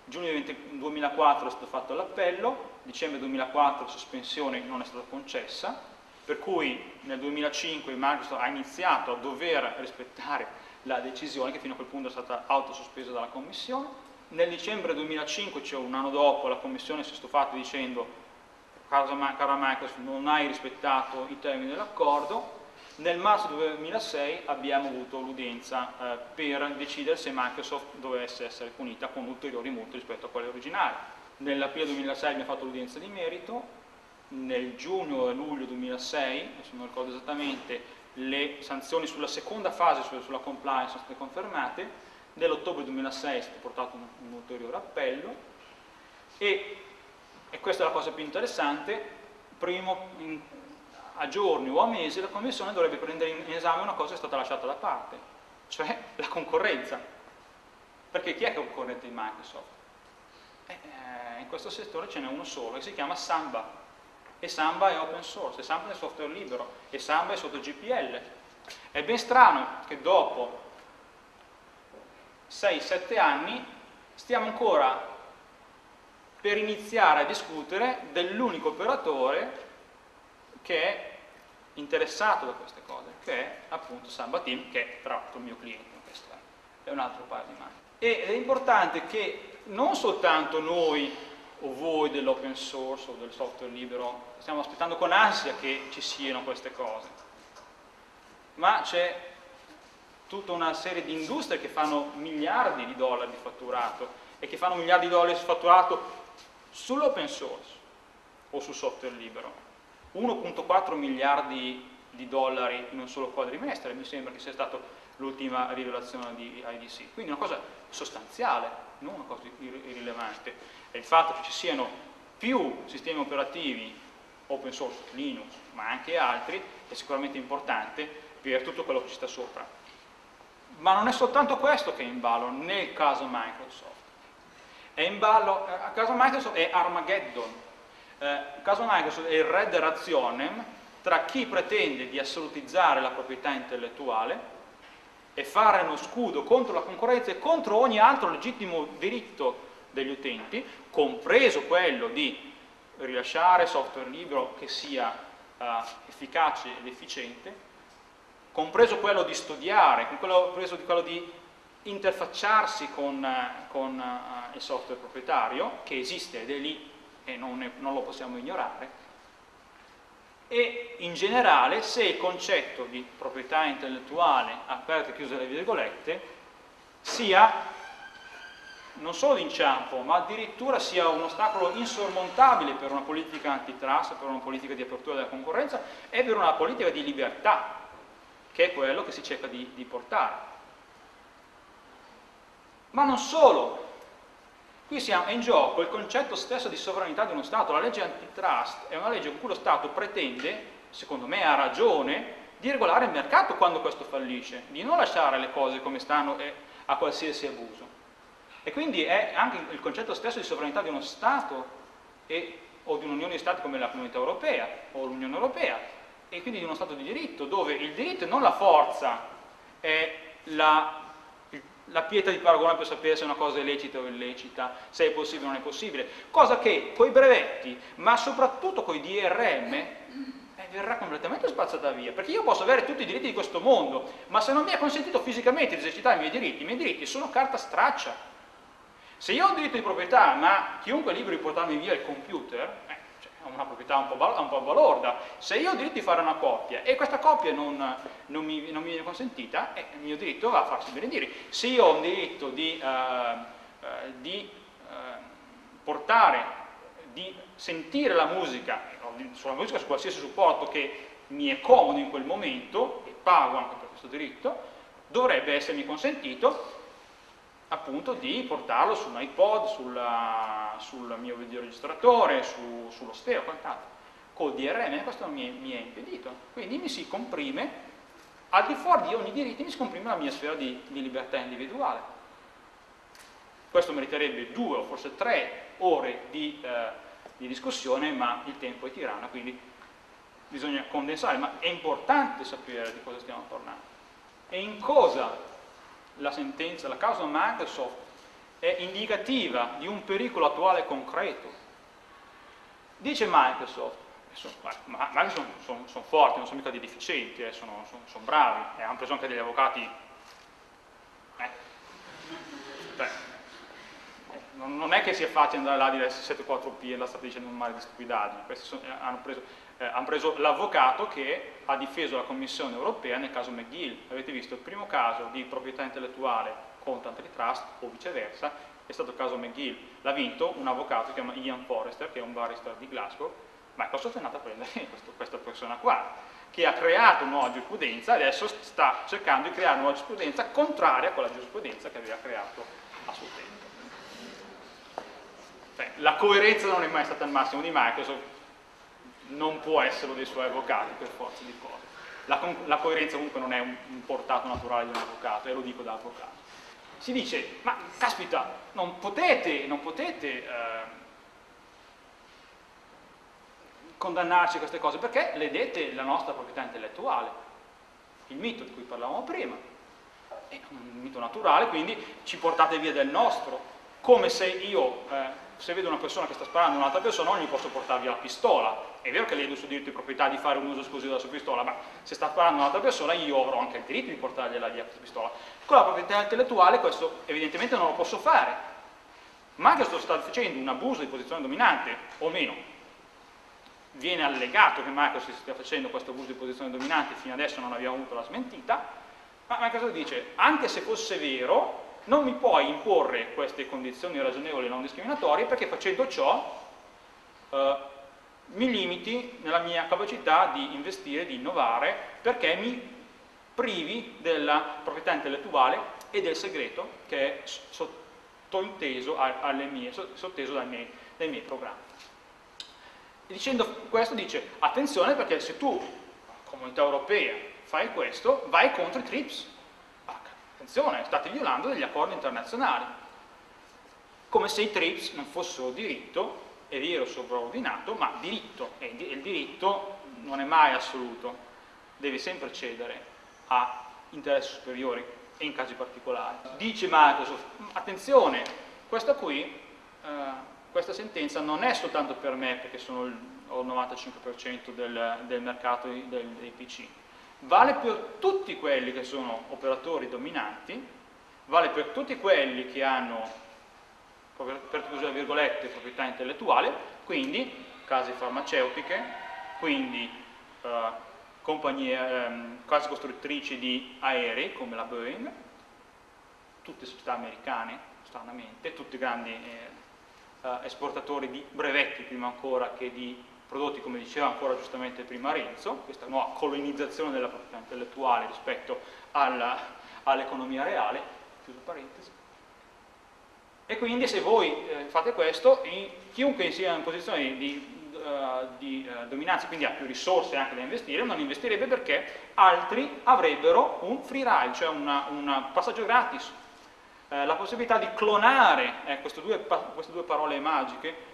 giugno 2004 è stato fatto l'appello, dicembre 2004 la sospensione non è stata concessa, per cui nel 2005 Microsoft ha iniziato a dover rispettare la decisione che fino a quel punto è stata autosospesa dalla Commissione. Nel dicembre 2005, cioè un anno dopo, la Commissione si è stufata dicendo cara Microsoft non hai rispettato i termini dell'accordo, nel marzo 2006 abbiamo avuto l'udienza eh, per decidere se Microsoft dovesse essere punita con ulteriori multe rispetto a quelle originali. Nell'aprile 2006 abbiamo fatto l'udienza di merito, nel giugno e luglio 2006, adesso non ricordo esattamente, le sanzioni sulla seconda fase, sulla compliance, sono state confermate, nell'ottobre 2006 è stato portato un, un ulteriore appello. E, e, questa è la cosa più interessante, primo, in, a giorni o a mesi la Commissione dovrebbe prendere in esame una cosa che è stata lasciata da parte, cioè la concorrenza. Perché chi è concorrente di Microsoft? Eh, in questo settore ce n'è uno solo che si chiama Samba e Samba è open source, e Samba è software libero, e Samba è sotto GPL. È ben strano che dopo 6-7 anni stiamo ancora per iniziare a discutere dell'unico operatore che è interessato da queste cose, che è appunto Samba Team, che è tra l'altro il mio cliente, questo è un altro paio di mani. Ed è importante che non soltanto noi o voi dell'open source o del software libero stiamo aspettando con ansia che ci siano queste cose, ma c'è tutta una serie di industrie che fanno miliardi di dollari di fatturato e che fanno miliardi di dollari di fatturato sull'open source o sul software libero. 1.4 miliardi di dollari in un solo quadrimestre, mi sembra che sia stata l'ultima rivelazione di IDC, quindi una cosa sostanziale, non una cosa irrilevante e il fatto che ci siano più sistemi operativi open source, Linux, ma anche altri, è sicuramente importante per tutto quello che ci sta sopra. Ma non è soltanto questo che è in ballo nel caso Microsoft. È in ballo, eh, a caso Microsoft è Armageddon. Eh, il caso Microsoft è il red razionem tra chi pretende di assolutizzare la proprietà intellettuale e fare uno scudo contro la concorrenza e contro ogni altro legittimo diritto degli utenti, compreso quello di rilasciare software libero che sia uh, efficace ed efficiente, compreso quello di studiare, compreso quello di interfacciarsi con, con uh, il software proprietario, che esiste ed è lì e non, è, non lo possiamo ignorare, e in generale se il concetto di proprietà intellettuale, aperte e chiuse le virgolette, sia non solo d'inciampo, ma addirittura sia un ostacolo insormontabile per una politica antitrust, per una politica di apertura della concorrenza e per una politica di libertà, che è quello che si cerca di, di portare. Ma non solo, qui siamo, è in gioco il concetto stesso di sovranità di uno Stato. La legge antitrust è una legge con cui lo Stato pretende, secondo me ha ragione, di regolare il mercato quando questo fallisce, di non lasciare le cose come stanno a qualsiasi abuso. E quindi è anche il concetto stesso di sovranità di uno Stato e, o di un'unione di Stati come la Comunità Europea o l'Unione Europea e quindi di uno Stato di diritto dove il diritto e non la forza è la, la pietra di paragone per sapere se una cosa è lecita o illecita, se è possibile o non è possibile, cosa che coi brevetti, ma soprattutto coi DRM, eh, verrà completamente spazzata via, perché io posso avere tutti i diritti di questo mondo, ma se non mi è consentito fisicamente di esercitare i miei diritti, i miei diritti sono carta straccia, se io ho un diritto di proprietà, ma chiunque è libero di portarmi via il computer, una proprietà un po', un po' balorda. Se io ho diritto di fare una coppia e questa coppia non, non, mi, non mi, viene consentita, eh, il mio diritto a farsi benedire. Se io ho un diritto di, eh, eh di eh, portare, di sentire la musica, sulla musica su qualsiasi supporto che mi è comodo in quel momento, e pago anche per questo diritto, dovrebbe essermi consentito appunto di portarlo su un iPod, sulla, sul mio videoregistratore, su, sullo stereo, quant'altro. Col DRM questo mi è, mi è, impedito. Quindi mi si comprime, al di fuori di ogni diritto, mi si comprime la mia sfera di, di libertà individuale. Questo meriterebbe due o forse tre ore di, eh, di discussione, ma il tempo è tiranno, quindi bisogna condensare, ma è importante sapere di cosa stiamo parlando. E in cosa la sentenza, la causa Microsoft è indicativa di un pericolo attuale concreto. Dice Microsoft, ma Microsoft sono, sono, forti, non sono mica dei deficienti, eh, sono, bravi, e hanno preso anche degli avvocati. Eh. Beh, non è che sia facile andare là a dire 7.4p e la strategia normale di stupidaggine, questi eh, hanno preso, eh, hanno preso l'avvocato che ha difeso la Commissione europea nel caso McGill. Avete visto il primo caso di proprietà intellettuale contro antitrust o viceversa, è stato il caso McGill. L'ha vinto un avvocato che si chiama Ian Forrester, che è un barrister di Glasgow. Microsoft è andato a prendere questo, questa persona qua, che ha creato nuova giurisprudenza e adesso sta cercando di creare nuova giurisprudenza contraria a quella giurisprudenza che aveva creato a suo tempo. Beh, la coerenza non è mai stata al massimo di Microsoft, non può essere dei suoi avvocati per forza di cose. La, la coerenza comunque non è un, un portato naturale di un avvocato, e lo dico da avvocato. Si dice, ma caspita, non potete, non potete eh, condannarci a queste cose perché ledete la nostra proprietà intellettuale, il mito di cui parlavamo prima, è un mito naturale, quindi ci portate via del nostro, come se io, eh, se vedo una persona che sta sparando a un'altra persona, non gli posso portare via la pistola, è vero che lei ha il suo diritto di proprietà di fare un uso esclusivo della sua pistola, ma se sta sparando un'altra persona io avrò anche il diritto di portargliela via questa pistola. Con la proprietà intellettuale questo evidentemente non lo posso fare. Ma che sto facendo un abuso di posizione dominante, o meno, viene allegato che Microsoft stia facendo questo abuso di posizione dominante, fino adesso non abbiamo avuto la smentita, ma Microsoft dice, anche se fosse vero, non mi puoi imporre queste condizioni ragionevoli e non discriminatorie perché facendo ciò eh, mi limiti nella mia capacità di investire, di innovare, perché mi privi della proprietà intellettuale e del segreto che è sottointeso mie, sotteso dai miei, dai miei programmi. E dicendo questo dice, attenzione perché se tu, comunità europea, fai questo, vai contro i TRIPS. Attenzione, state violando degli accordi internazionali. Come se i TRIPS non fossero diritto è vero sovraordinato, ma diritto, e il diritto non è mai assoluto, deve sempre cedere a interessi superiori e in casi particolari. Dice Microsoft, attenzione, questa qui, eh, questa sentenza non è soltanto per me, perché sono il, ho il 95% del, del mercato del, dei PC, vale per tutti quelli che sono operatori dominanti, vale per tutti quelli che hanno per chiusura virgolette, proprietà intellettuale, quindi case farmaceutiche, quindi eh, compagnie, ehm, case costruttrici di aerei come la Boeing, tutte società americane, stranamente, tutti grandi eh, eh, esportatori di brevetti prima ancora che di prodotti, come diceva ancora giustamente prima Renzo, questa nuova colonizzazione della proprietà intellettuale rispetto all'economia reale, chiuso parentesi, e quindi se voi eh, fate questo, chiunque sia in posizione di, uh, di uh, dominanza, quindi ha più risorse anche da investire, non investirebbe perché altri avrebbero un free ride, cioè un passaggio gratis, eh, la possibilità di clonare, eh, queste, due, queste, due, parole magiche,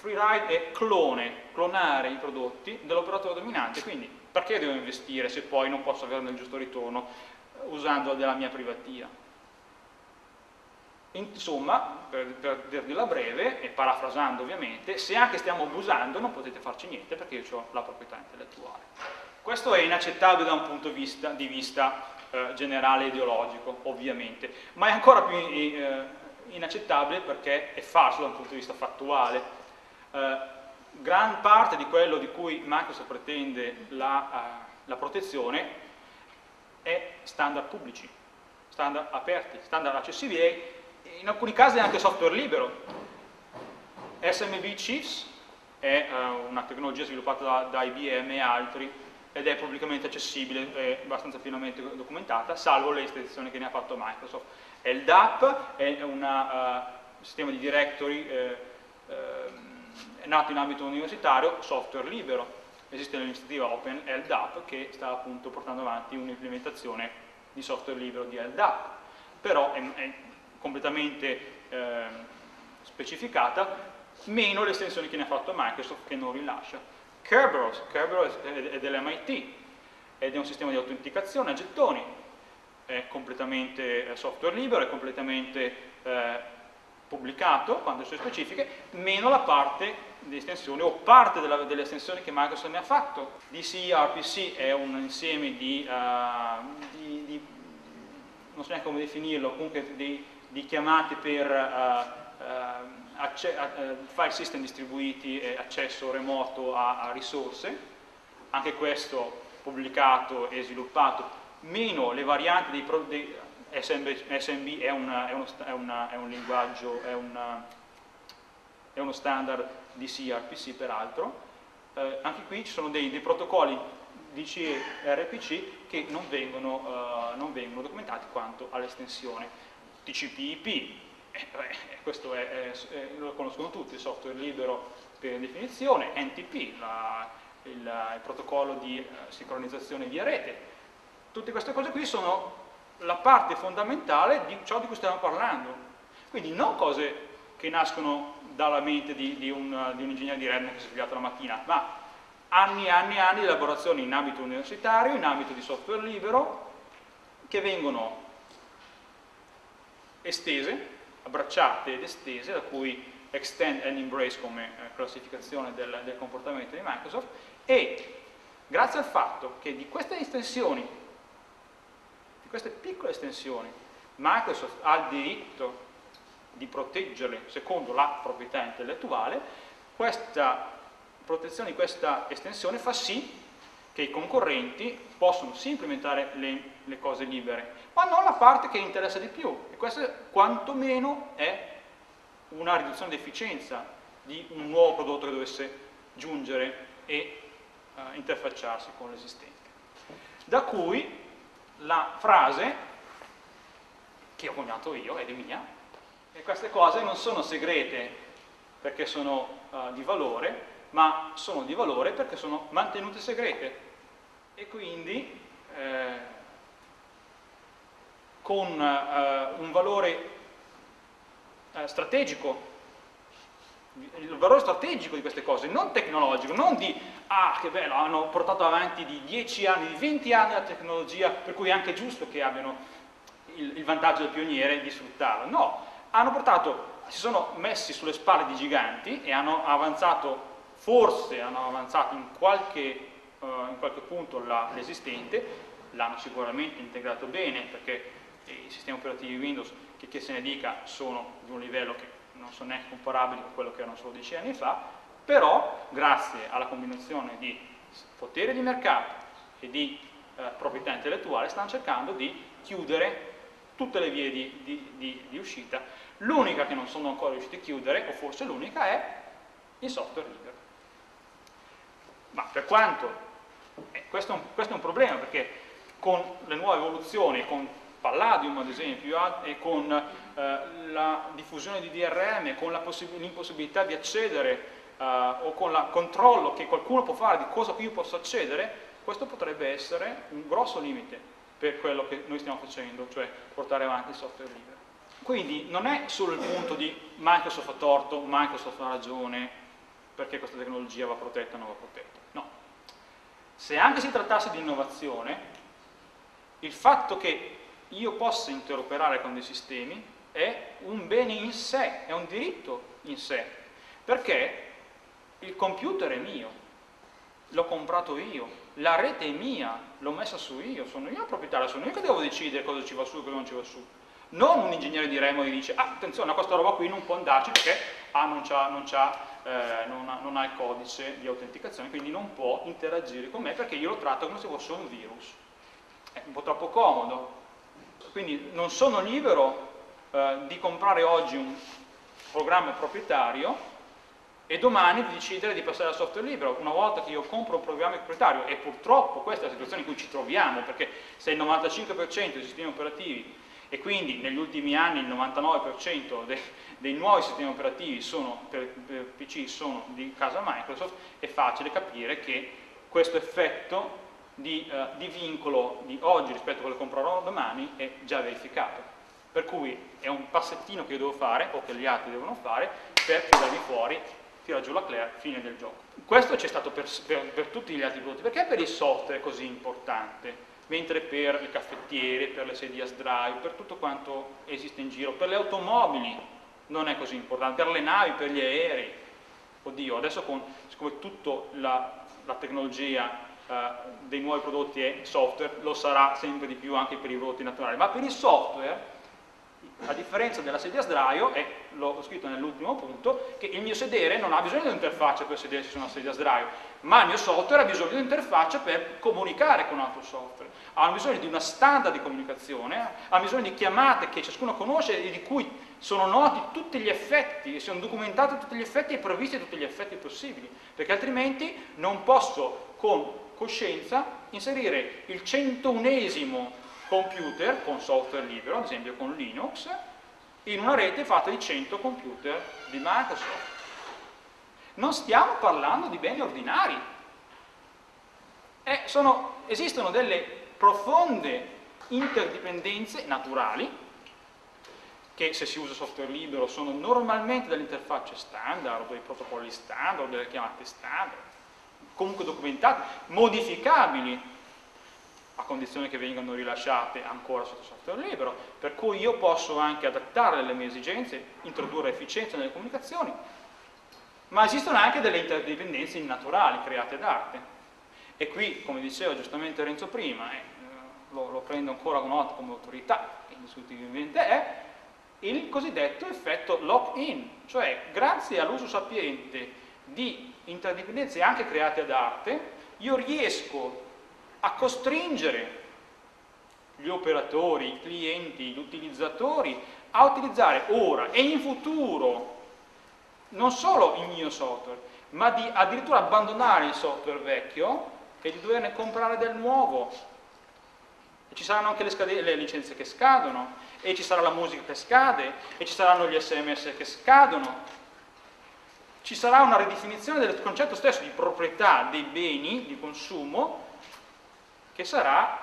eh, free ride e clone, clonare i prodotti dell'operatore dominante, quindi perché devo investire se poi non posso averne il giusto ritorno usando della mia privatia? Insomma, per, per dirla breve, e parafrasando ovviamente, se anche stiamo abusando non potete farci niente perché io ho la proprietà intellettuale. Questo è inaccettabile da un punto vista, di vista eh, generale ideologico, ovviamente, ma è ancora più eh, inaccettabile perché è falso da un punto di vista fattuale. Eh, gran parte di quello di cui Microsoft pretende la, uh, la protezione è standard pubblici, standard aperti, standard accessibili in alcuni casi anche software libero. SMB Chiefs è uh, una tecnologia sviluppata da, da, IBM e altri ed è pubblicamente accessibile e abbastanza pienamente documentata, salvo le estensioni che ne ha fatto Microsoft. LDAP è un uh, sistema di directory eh, eh, nato in ambito universitario, software libero. Esiste l'iniziativa Open LDAP che sta appunto portando avanti un'implementazione di software libero di LDAP, però è, è completamente eh, specificata, meno le estensioni che ne ha fatto Microsoft che non rilascia. Kerberos, Kerberos è dell'MIT ed è un sistema di autenticazione a gettoni, è completamente software libero, è completamente eh, pubblicato, quando sono specifiche, meno la parte di estensioni o parte della, delle estensioni che Microsoft ne ha fatto. DC RPC è un insieme di, uh, di, di non so neanche come definirlo, comunque di, di chiamate per uh, uh, file system distribuiti e accesso remoto a, a risorse, anche questo pubblicato e sviluppato, meno le varianti dei, dei SMB, SMB è, una, è, uno, è, una, è, un linguaggio, è, una, uno standard di CRPC peraltro, eh, anche qui ci sono dei, dei protocolli DC e RPC che non vengono, uh, non vengono documentati quanto all'estensione. TCP/IP, eh, eh, questo lo conoscono tutti, il software libero per definizione, NTP, la, il, il, protocollo di uh, sincronizzazione via rete. Tutte queste cose qui sono la parte fondamentale di ciò di cui stiamo parlando. Quindi non cose che nascono dalla mente di, di, un, di un, ingegnere di Redmond che si è svegliato la mattina, ma anni e anni e anni di elaborazioni in ambito universitario, in ambito di software libero, che vengono estese, abbracciate ed estese, da cui Extend and Embrace come eh, classificazione del, del comportamento di Microsoft, e grazie al fatto che di queste estensioni queste piccole estensioni Microsoft ha il diritto di proteggerle secondo la proprietà intellettuale, questa protezione di questa estensione fa sì che i concorrenti possono sì implementare le, le cose libere, ma non la parte che interessa di più, e questa quantomeno è una riduzione di efficienza di un nuovo prodotto che dovesse giungere e uh, interfacciarsi con l'esistente. Da cui la frase che ho coniato io ed è mia, e queste cose non sono segrete perché sono uh, di valore, ma sono di valore perché sono mantenute segrete. E quindi eh, con uh, un valore uh, strategico il valore strategico di queste cose, non tecnologico, non di ah che bello, hanno portato avanti di 10 anni, di 20 anni la tecnologia, per cui è anche giusto che abbiano il, il vantaggio del pioniere di sfruttarla. No, hanno portato, si sono messi sulle spalle di giganti e hanno avanzato, forse hanno avanzato in qualche, uh, in qualche punto l'esistente, l'hanno sicuramente integrato bene perché i sistemi operativi Windows, che, che se ne dica, sono di un livello che non sono neanche comparabili con quello che erano solo dieci anni fa, però grazie alla combinazione di potere di mercato e di eh, proprietà intellettuale stanno cercando di chiudere tutte le vie di, di, di, di uscita. L'unica che non sono ancora riusciti a chiudere, o forse l'unica, è il software libero. Ma per quanto eh, questo, è un, questo, è un, problema perché con le nuove evoluzioni, con Palladium ad esempio, e con eh, la diffusione di DRM, con l'impossibilità di accedere eh, o con il controllo che qualcuno può fare di cosa io posso accedere, questo potrebbe essere un grosso limite per quello che noi stiamo facendo, cioè portare avanti il software libero. Quindi non è solo il punto di Microsoft ha torto, Microsoft ha ragione, perché questa tecnologia va protetta o non va protetta. No. Se anche si trattasse di innovazione, il fatto che io possa interoperare con dei sistemi è un bene in sé, è un diritto in sé, perché il computer è mio, l'ho comprato io, la rete è mia, l'ho messa su io, sono io il proprietario, sono io che devo decidere cosa ci va su e cosa non ci va su. Non un ingegnere di Remo che dice, ah, attenzione, questa roba qui non può andarci perché ah, non, ha, non, eh, non, ha, non ha il codice di autenticazione, quindi non può interagire con me perché io lo tratto come se fosse un virus. È un po' troppo comodo, quindi non sono libero eh, di comprare oggi un programma proprietario e domani di decidere di passare al software libero. Una volta che io compro un programma proprietario, e purtroppo questa è la situazione in cui ci troviamo, perché se il 95% dei sistemi operativi e quindi negli ultimi anni il 99% dei, dei nuovi sistemi operativi sono, per, per PC sono di casa Microsoft, è facile capire che questo effetto di, uh, di vincolo di oggi rispetto a quello che comprerò domani è già verificato. Per cui è un passettino che io devo fare, o che gli altri devono fare, per tirarmi fuori, tira giù la Claire, fine del gioco. Questo c'è stato per, per, per, tutti gli altri prodotti. Perché per il software è così importante? mentre per le caffettiere, per le sedie a sdraio, per tutto quanto esiste in giro, per le automobili non è così importante, per le navi, per gli aerei. Oddio, adesso con, siccome tutta la, la tecnologia eh, dei nuovi prodotti è software, lo sarà sempre di più anche per i prodotti naturali, ma per il software a differenza della sedia a sdraio, e l'ho scritto nell'ultimo punto, che il mio sedere non ha bisogno di un'interfaccia per sedersi su una sedia a sdraio, ma il mio software ha bisogno di un'interfaccia per comunicare con altro software, ha bisogno di una standard di comunicazione, ha bisogno di chiamate che ciascuno conosce e di cui sono noti tutti gli effetti, sono documentati tutti gli effetti e previsti tutti gli effetti possibili, perché altrimenti non posso con coscienza inserire il centounesimo computer con software libero, ad esempio con Linux, in una rete fatta di 100 computer di Microsoft. Non stiamo parlando di beni ordinari. Eh, sono, esistono delle profonde interdipendenze naturali che se si usa software libero sono normalmente delle interfacce standard, dei protocolli standard, delle chiamate standard, comunque documentate, modificabili a condizione che vengano rilasciate ancora sotto software libero, per cui io posso anche adattare alle mie esigenze, introdurre efficienza nelle comunicazioni, ma esistono anche delle interdipendenze innaturali create d'arte. E qui, come diceva giustamente Renzo prima, eh, lo, lo, prendo ancora con nota come autorità, indiscutibilmente è, il cosiddetto effetto lock-in, cioè grazie all'uso sapiente di interdipendenze anche create ad arte, io riesco a costringere gli operatori, i clienti, gli utilizzatori a utilizzare ora e in futuro non solo il mio software, ma di addirittura abbandonare il software vecchio e di doverne comprare del nuovo. E ci saranno anche le, le licenze che scadono, e ci sarà la musica che scade, e ci saranno gli sms che scadono. Ci sarà una ridefinizione del concetto stesso di proprietà dei beni di consumo che sarà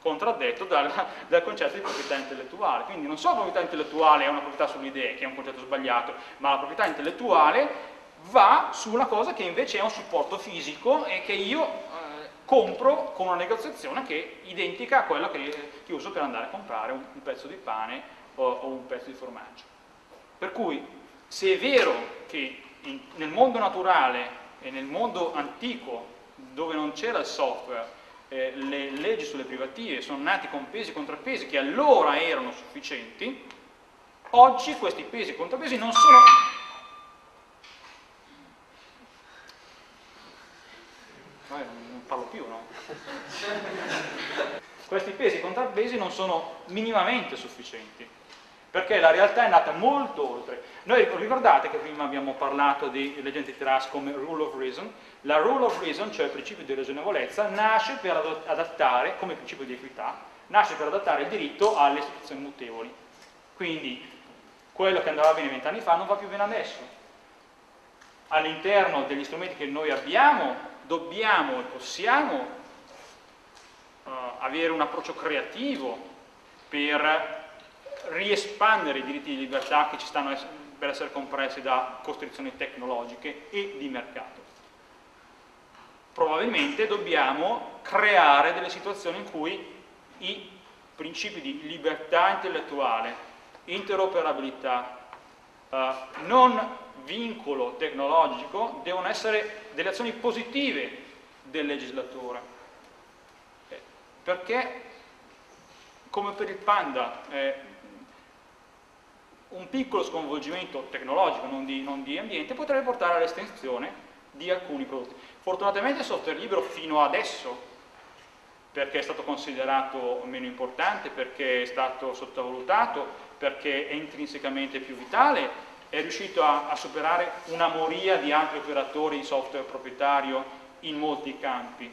contraddetto dal, dal, concetto di proprietà intellettuale. Quindi non solo la proprietà intellettuale è una proprietà sulle idee, che è un concetto sbagliato, ma la proprietà intellettuale va su una cosa che invece è un supporto fisico e che io eh, compro con una negoziazione che è identica a quella che, che uso per andare a comprare un, un pezzo di pane o, o, un pezzo di formaggio. Per cui, se è vero che in, nel mondo naturale e nel mondo antico, dove non c'era il software, eh, le leggi sulle privative sono nati con pesi e contrappesi che allora erano sufficienti, oggi questi pesi e contrappesi non sono... Vabbè, non parlo più, no? questi pesi e contrappesi non sono minimamente sufficienti perché la realtà è nata molto oltre. Noi ricordate che prima abbiamo parlato di leggenti trust come rule of reason, la rule of reason, cioè il principio di ragionevolezza, nasce per adattare, come principio di equità, nasce per adattare il diritto alle situazioni mutevoli. Quindi quello che andava bene vent'anni fa non va più bene adesso. All'interno degli strumenti che noi abbiamo, dobbiamo e possiamo uh, avere un approccio creativo per riespandere i diritti di libertà che ci stanno per essere compressi da costrizioni tecnologiche e di mercato. Probabilmente dobbiamo creare delle situazioni in cui i principi di libertà intellettuale, interoperabilità, eh, non vincolo tecnologico devono essere delle azioni positive del legislatore. Eh, perché, come per il panda, eh, un piccolo sconvolgimento tecnologico, non di, non di ambiente, potrebbe portare all'estensione di alcuni prodotti. Fortunatamente il software libero fino adesso, perché è stato considerato meno importante, perché è stato sottovalutato, perché è intrinsecamente più vitale, è riuscito a, a superare una moria di altri operatori di software proprietario in molti campi.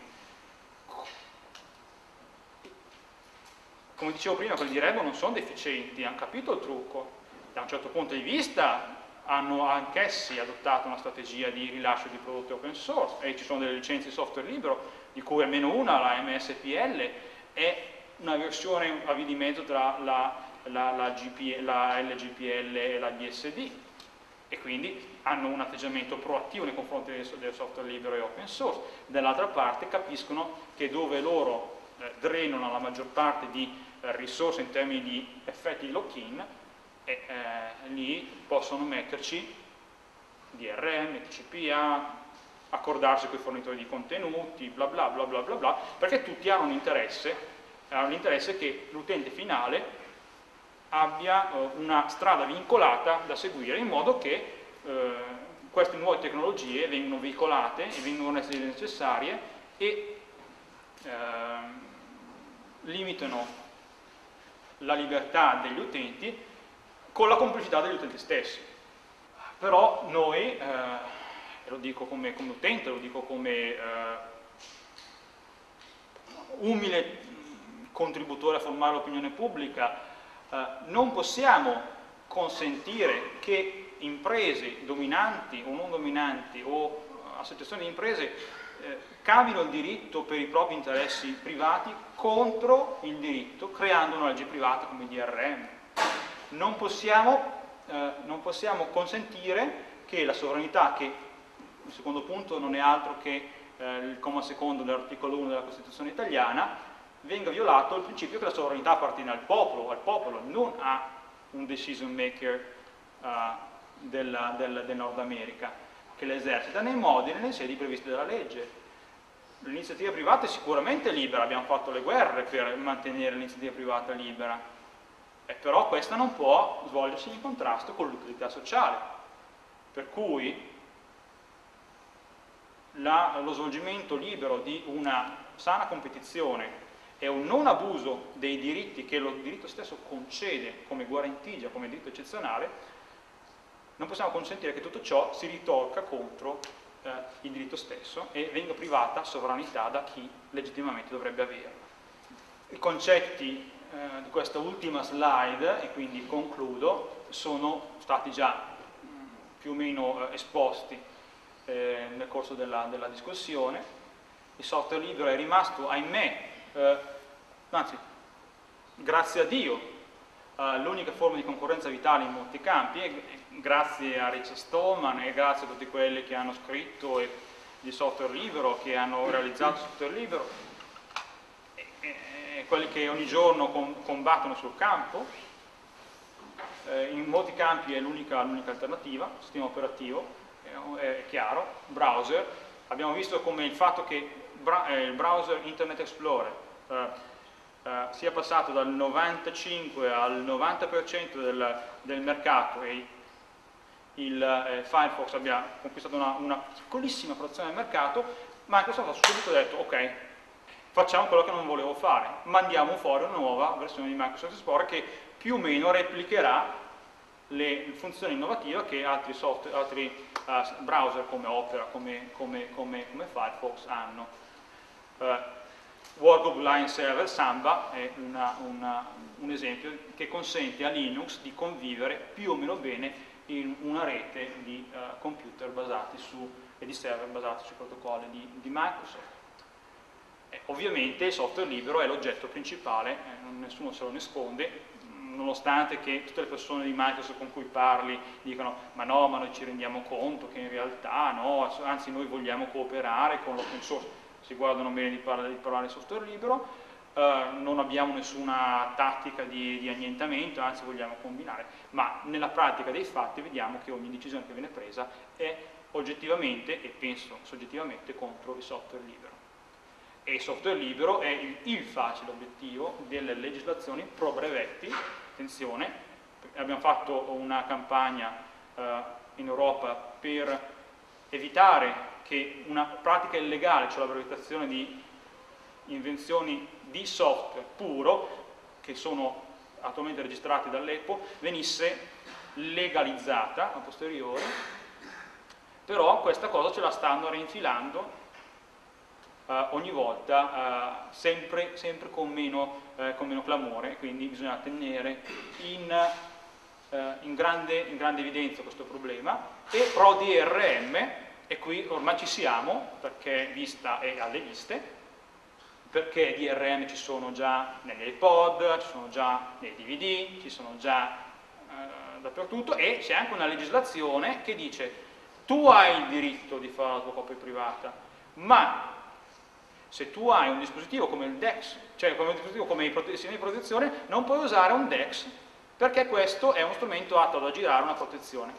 Come dicevo prima, quelli di Rebo non sono deficienti, hanno capito il trucco, da un certo punto di vista hanno anch'essi adottato una strategia di rilascio di prodotti open source e ci sono delle licenze di software libero, di cui almeno una, la MSPL, è una versione a via di mezzo tra la, la, la, GP, la LGPL e la BSD e quindi hanno un atteggiamento proattivo nei confronti del software libero e open source. Dall'altra parte capiscono che dove loro eh, drenano la maggior parte di eh, risorse in termini di effetti di lock-in e eh, lì possono metterci DRM, TCPA, accordarsi con i fornitori di contenuti, bla bla bla bla bla bla, perché tutti hanno un interesse, hanno l'interesse che l'utente finale abbia eh, una strada vincolata da seguire in modo che eh, queste nuove tecnologie vengono veicolate e vengono essere necessarie e eh, limitano la libertà degli utenti con la complicità degli utenti stessi. Però noi, eh, lo dico come, come, utente, lo dico come eh, umile contributore a formare l'opinione pubblica, eh, non possiamo consentire che imprese dominanti o non dominanti o associazioni di imprese eh, cambino il diritto per i propri interessi privati contro il diritto creando una legge privata come DRM. Non possiamo, eh, non possiamo consentire che la sovranità, che il secondo punto non è altro che eh, il comma secondo dell'articolo 1 della Costituzione italiana, venga violato il principio che la sovranità appartiene al popolo, al popolo non a un decision maker uh, della, del, del Nord America, che l'esercita nei modi e nelle sedi previste dalla legge. L'iniziativa privata è sicuramente libera, abbiamo fatto le guerre per mantenere l'iniziativa privata libera, e però questa non può svolgersi in contrasto con l'utilità sociale, per cui la, lo svolgimento libero di una sana competizione e un non abuso dei diritti che lo diritto stesso concede come guarentigia, come diritto eccezionale, non possiamo consentire che tutto ciò si ritorca contro eh, il diritto stesso e venga privata sovranità da chi legittimamente dovrebbe averla. I concetti eh, di questa ultima slide, e quindi concludo, sono stati già mm, più o meno eh, esposti eh, nel corso della, della, discussione. Il software libero è rimasto, ahimè, eh, anzi, grazie a Dio, Uh, l'unica forma di concorrenza vitale in molti campi e, grazie a Richard Stallman e grazie a tutti quelli che hanno scritto e, di software libero, che hanno realizzato software libero quelli che ogni giorno com combattono sul campo. Eh, in molti campi è l'unica alternativa, sistema operativo è, è chiaro, browser. Abbiamo visto come il fatto che bra eh, il browser Internet Explorer eh, eh, sia passato dal 95 al 90% del, del, mercato e il eh, Firefox abbia conquistato una, una piccolissima frazione del mercato, Microsoft ha subito detto ok, facciamo quello che non volevo fare, mandiamo fuori una nuova versione di Microsoft Explorer che più o meno replicherà le funzioni innovative che altri, software, altri uh, browser come Opera, come, come, come, come Firefox hanno. Uh, Workgroup Line Server Samba è una, una, un esempio che consente a Linux di convivere più o meno bene in una rete di uh, computer basati su, e di server basati sui protocolli di, di Microsoft. Eh, ovviamente il software libero è l'oggetto principale, eh, nessuno se lo nasconde, nonostante che tutte le persone di Microsoft con cui parli dicano ma no, ma noi ci rendiamo conto che in realtà no, anzi noi vogliamo cooperare con l'open source si guardano bene di parlare di parlare software libero, eh, non abbiamo nessuna tattica di, di, annientamento, anzi vogliamo combinare, ma nella pratica dei fatti vediamo che ogni decisione che viene presa è oggettivamente e penso soggettivamente contro il software libero. E il software libero è il, il facile obiettivo delle legislazioni pro brevetti, attenzione, abbiamo fatto una campagna eh, in Europa per evitare che una pratica illegale, cioè la brevettazione di invenzioni di software puro, che sono attualmente registrati dall'EPO, venisse legalizzata a posteriori, però questa cosa ce la stanno reinfilando Uh, ogni volta uh, sempre, sempre, con, meno, uh, con meno clamore, quindi bisogna tenere in, in, grande, in, grande, evidenza questo problema. E pro DRM e qui ormai ci siamo, perché vista è alle viste, perché DRM ci sono già negli iPod, ci sono già nei DVD, ci sono già eh, dappertutto e c'è anche una legislazione che dice tu hai il diritto di fare la tua copia privata, ma Se tu hai un dispositivo come il DEX, cioè come un dispositivo come i sistemi di protezione, non puoi usare un DEX perché questo è uno strumento atto ad aggirare una protezione.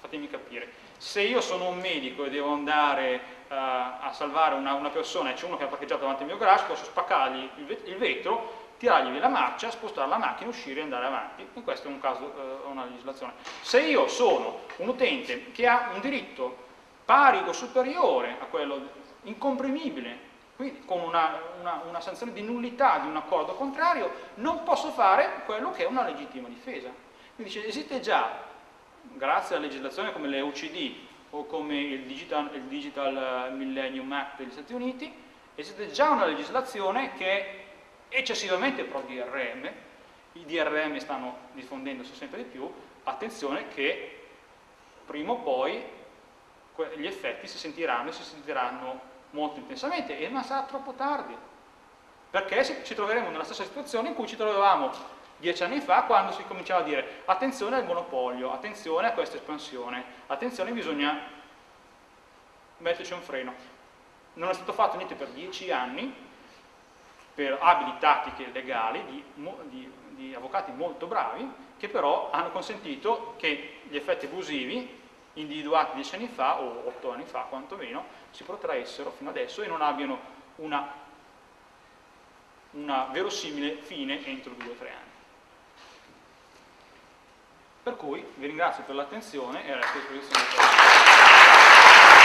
Fatemi capire. Se io sono un medico e devo andare uh, a salvare una, una persona e c'è uno che ha parcheggiato davanti al mio garage, posso spaccargli il, il vetro, tirargli via la marcia, spostare la macchina, uscire e andare avanti. E questo è un caso, uh, una legislazione. Se io sono un utente che ha un diritto pari o superiore a quello incomprimibile quindi con una, una, una, sanzione di nullità di un accordo contrario non posso fare quello che è una legittima difesa. Quindi dice, esiste già, grazie a legislazione come le UCD o come il Digital, il Digital Millennium Act degli Stati Uniti, esiste già una legislazione che è eccessivamente pro DRM, i DRM stanno diffondendosi sempre di più, attenzione che prima o poi gli effetti si sentiranno e si sentiranno molto intensamente, e ma sarà troppo tardi, perché ci troveremo nella stessa situazione in cui ci trovavamo dieci anni fa quando si cominciava a dire attenzione al monopolio, attenzione a questa espansione, attenzione bisogna metterci un freno. Non è stato fatto niente per dieci anni, per abili tattiche legali di, di, di avvocati molto bravi, che però hanno consentito che gli effetti abusivi individuati dieci anni fa o otto anni fa quantomeno si protraessero fino adesso e non abbiano una, una verosimile fine entro due o tre anni. Per cui vi ringrazio per l'attenzione e resto a disposizione